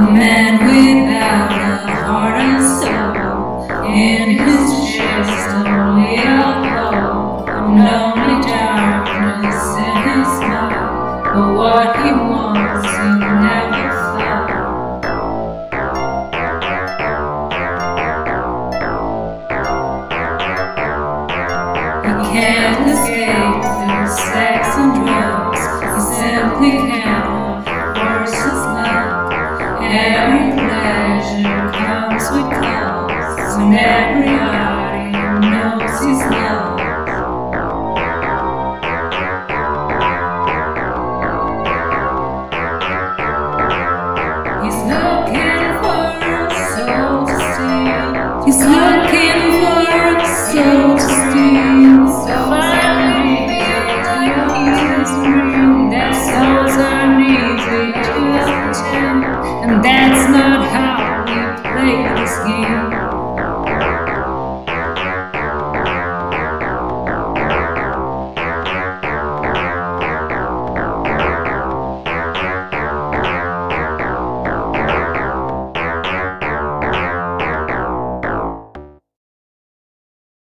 A man without a heart and soul. In his chest only alcohol. And only darkness in his heart. But what he wants he never thought. Pleasure comes with costs, and everybody knows he's loved. He's looking for a soul to steal. He's looking for a soul to steal. So finally, he's free. That souls are easy to and that's not how we play this game.